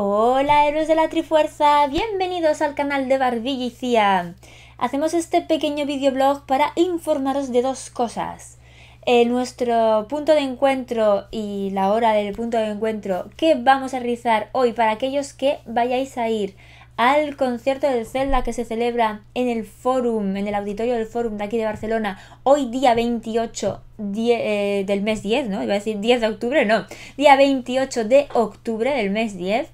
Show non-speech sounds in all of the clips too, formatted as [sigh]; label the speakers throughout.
Speaker 1: Hola héroes de la Trifuerza, bienvenidos al canal de Barbillicia. Hacemos este pequeño videoblog para informaros de dos cosas. Eh, nuestro punto de encuentro y la hora del punto de encuentro que vamos a realizar hoy para aquellos que vayáis a ir al concierto del Zelda que se celebra en el Forum, en el auditorio del Forum de aquí de Barcelona, hoy día 28 eh, del mes 10, ¿no? Iba a decir 10 de octubre, no, día 28 de octubre del mes 10.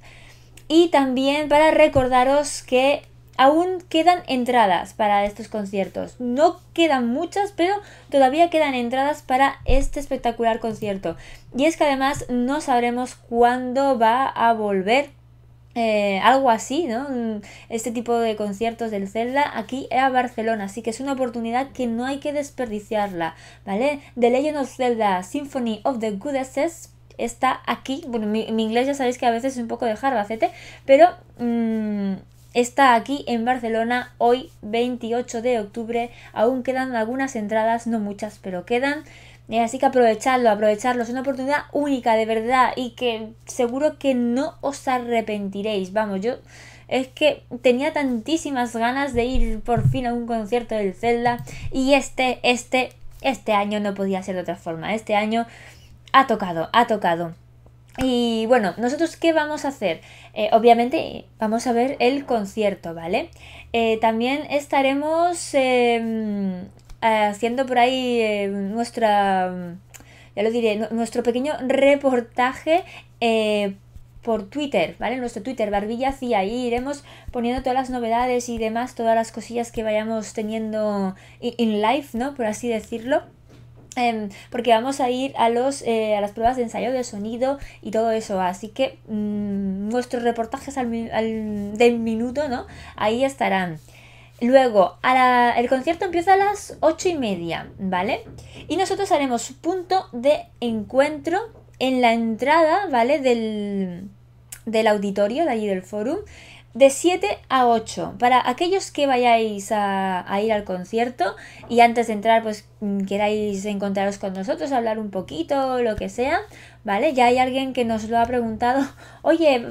Speaker 1: Y también para recordaros que aún quedan entradas para estos conciertos. No quedan muchas, pero todavía quedan entradas para este espectacular concierto. Y es que además no sabremos cuándo va a volver eh, algo así, ¿no? Mm, este tipo de conciertos del Zelda aquí a Barcelona, así que es una oportunidad que no hay que desperdiciarla, ¿vale? The Legend of Zelda Symphony of the Goddesses está aquí, bueno, mi, inglés ya sabéis que a veces es un poco de jarbacete, pero mm, está aquí en Barcelona hoy 28 de octubre, aún quedan algunas entradas, no muchas, pero quedan eh, así que aprovechadlo, aprovecharlo. Es una oportunidad única, de verdad, y que seguro que no os arrepentiréis. Vamos, yo es que tenía tantísimas ganas de ir por fin a un concierto del Zelda y este, este, este año no podía ser de otra forma. Este año ha tocado, ha tocado. Y bueno, nosotros qué vamos a hacer? Eh, obviamente vamos a ver el concierto, ¿vale? Eh, también estaremos em, haciendo por ahí eh, nuestra, ya lo diré, nuestro pequeño reportaje eh, por Twitter, ¿vale? Nuestro Twitter, Barbilla y ahí iremos poniendo todas las novedades y demás, todas las cosillas que vayamos teniendo en live, ¿no? Por así decirlo. Em, porque vamos a ir a, los, eh, a las pruebas de ensayo de sonido y todo eso. Así que mm, nuestros reportajes al, del minuto, ¿no? Ahí estarán. Luego, el concierto empieza a las ocho y media, ¿vale? Y nosotros haremos punto de encuentro en la entrada, ¿vale? Del, del auditorio, de allí del forum, de 7 a 8. Para aquellos que vayáis a, ir al concierto y antes de entrar, pues mm, queráis encontraros con nosotros, hablar un poquito, lo que sea, ¿vale? Ya hay alguien que nos lo ha preguntado, [laughs] oye,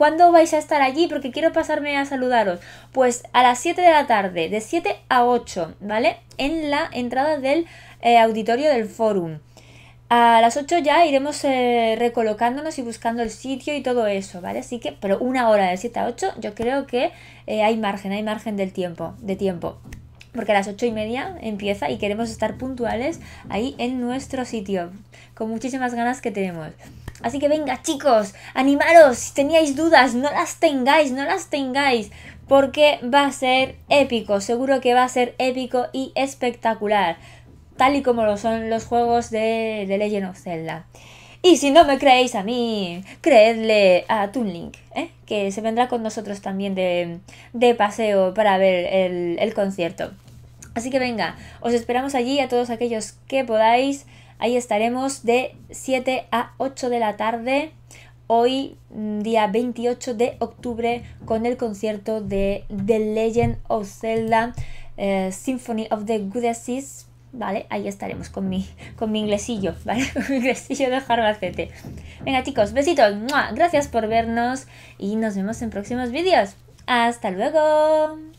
Speaker 1: ¿Cuándo vais a estar allí? Porque quiero pasarme a saludaros. Pues a las 7 de la tarde, de 7 a 8, ¿vale? En la entrada del eh, auditorio del forum. A las 8 ya iremos eh, recolocándonos y buscando el sitio y todo eso, ¿vale? Así que, pero una hora de 7 a 8, yo creo que eh, hay margen, hay margen del tiempo, de tiempo porque a las ocho y media empieza y queremos estar puntuales ahí en nuestro sitio, con muchísimas ganas que tenemos. Así que venga chicos, animaros, si teníais dudas, no las tengáis, no las tengáis, porque va a ser épico, seguro que va a ser épico y espectacular, tal y como lo son los juegos de, The Legend of Zelda. Y si no me creéis a mí, creedle a Toon Link, ¿eh? que se vendrá con nosotros también de, paseo para ver el, concierto. Así que venga, os esperamos allí a todos aquellos que podáis. Ahí estaremos de 7 a 8 de la tarde. Hoy, mm, día 28 de octubre, con el concierto de The Legend of Zelda eh, Symphony of the Goddesses ¿vale? Ahí estaremos con mi, con mi inglesillo, [laughs] ¿vale? Con mi inglesillo de jarbacete. Venga chicos, besitos, gracias por vernos y nos vemos en próximos vídeos. ¡Hasta luego!